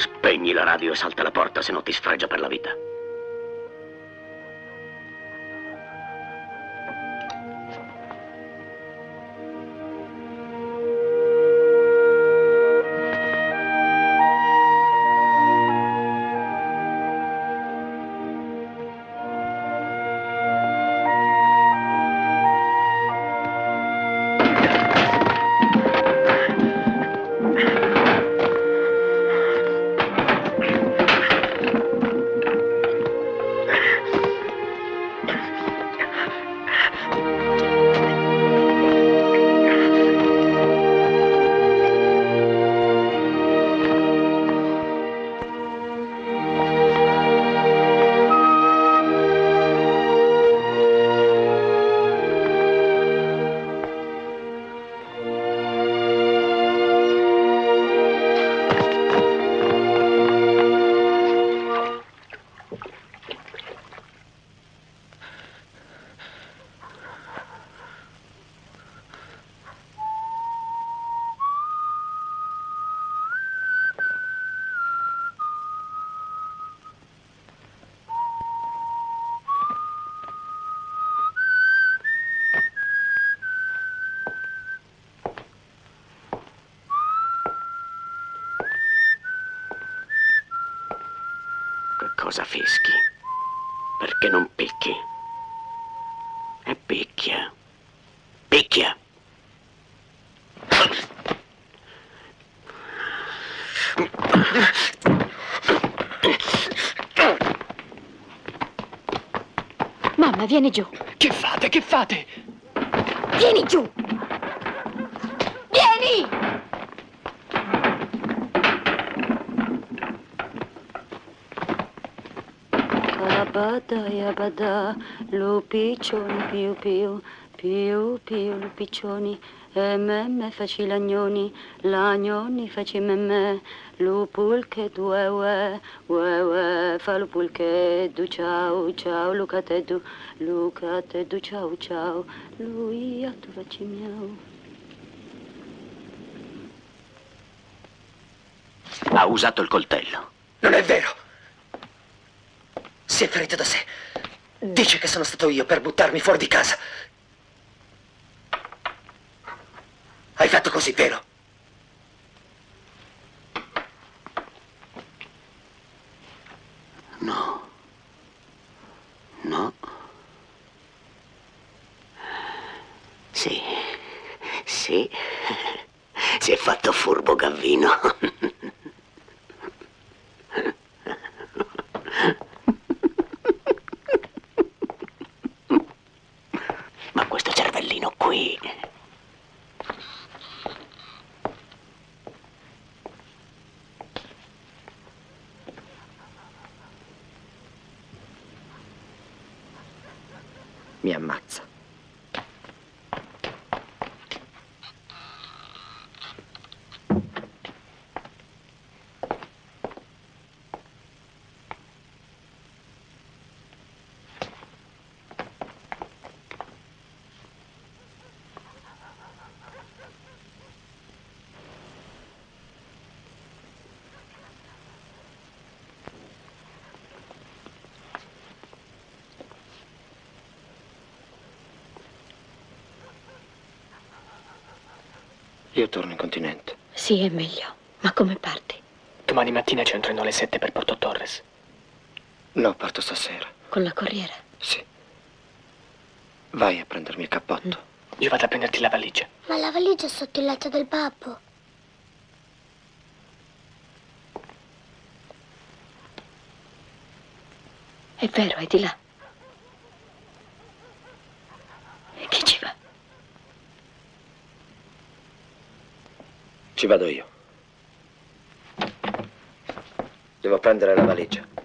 Spegni la radio e salta la porta, se no ti sfregia per la vita. Cosa fischi? Perché non picchi? E picchia. Picchia. Mamma, vieni giù. Che fate? Che fate? Vieni giù. Vieni! Abada yabada, lupiccioni più più, più più lupiccioni, e me me faci l'agnoni, l'agnoni faci me me, lupulche du e we, we we, fa lupulche du ciao ciao, luca te du, luca te du ciao ciao, lui a tu faci miau. Ha usato il coltello. Non è vero. Si è ferito da sé. Dice che sono stato io per buttarmi fuori di casa. Hai fatto così, vero? No. No. Sì. Sì. Si è fatto furbo Gavvino. Mi ammazza. Io torno in continente. Sì, è meglio. Ma come parti? Domani mattina ci entrano alle 7 per Porto Torres. No, parto stasera. Con la corriera? Sì. Vai a prendermi il cappotto. Io vado a prenderti la valigia. Ma la valigia è sotto il letto del babbo. È vero, è di là. E chi ci va? Ci vado io. Devo prendere la valigia.